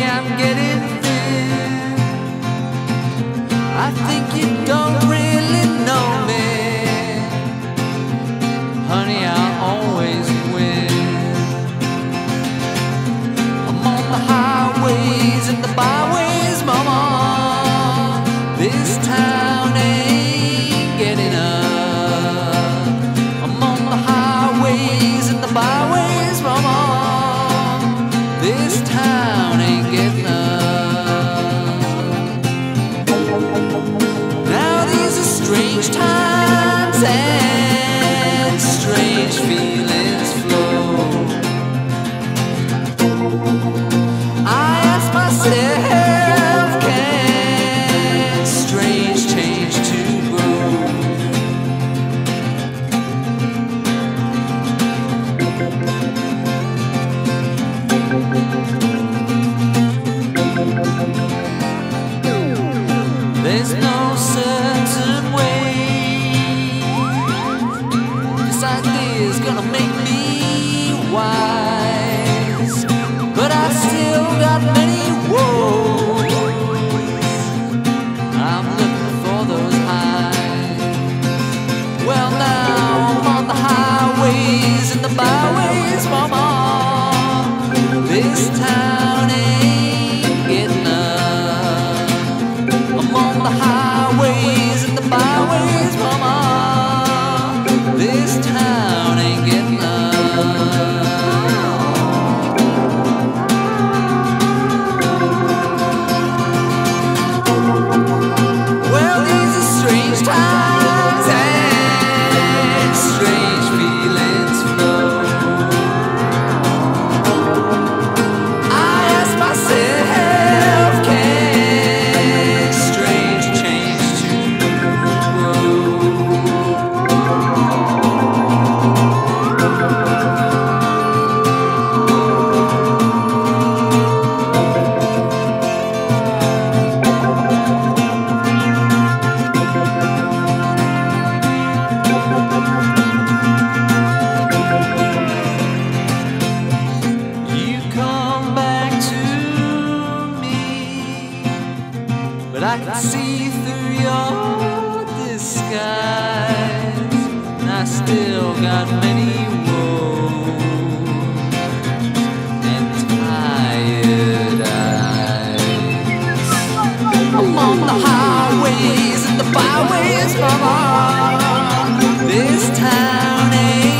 I'm getting thin. I think you don't really strange highways and the byways, mama. This town got many woes and tired eyes. I'm on the highways and the byways, Mama. This town ain't.